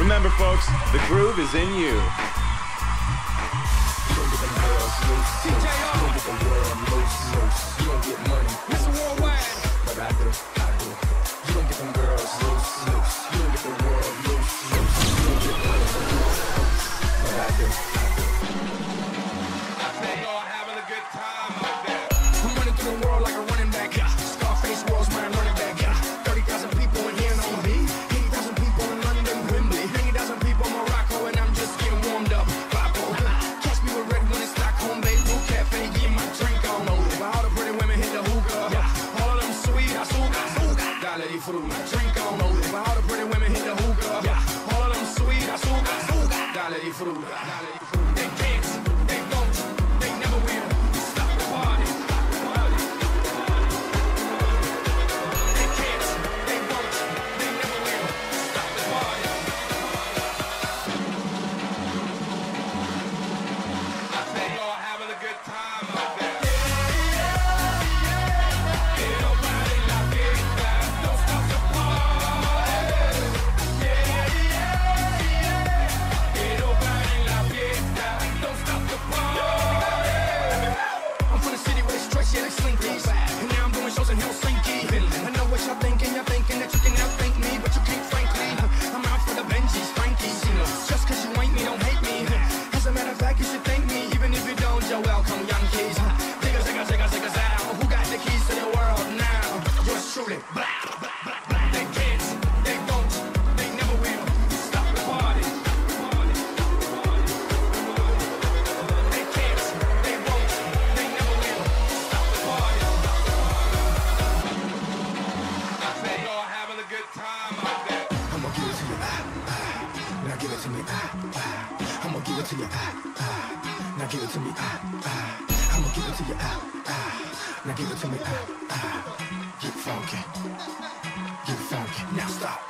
Remember, folks, the groove is in you. through. Drink on me. But all the pretty women hit the hookah. Yeah. All of them sweet, I suga. Dale di fruta. Dale fruta. it to you. Ah, ah. Now give it to me. Ah, ah. I'ma give it to you. Ah, ah. Now give it to me. Ah, ah. Get funky. Get funky. Now stop.